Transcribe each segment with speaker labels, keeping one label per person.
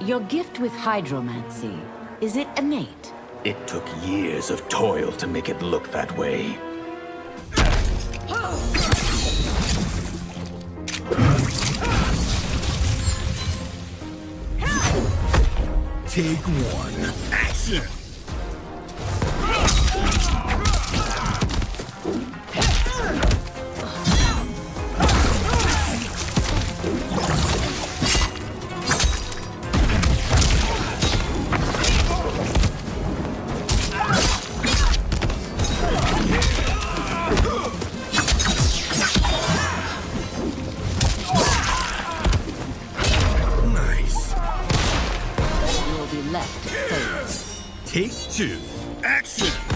Speaker 1: Your gift with hydromancy, is it innate?
Speaker 2: It took years of toil to make it look that way.
Speaker 3: Take one. Action!
Speaker 1: Left.
Speaker 3: Take two. Action!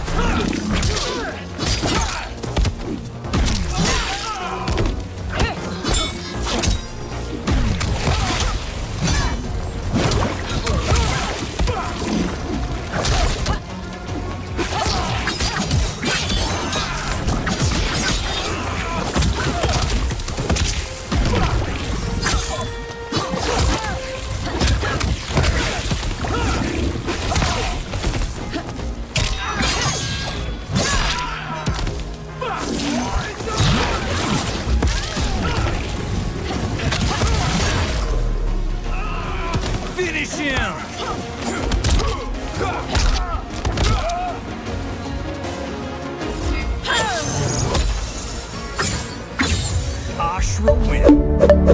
Speaker 3: Finish him! Ashrah win.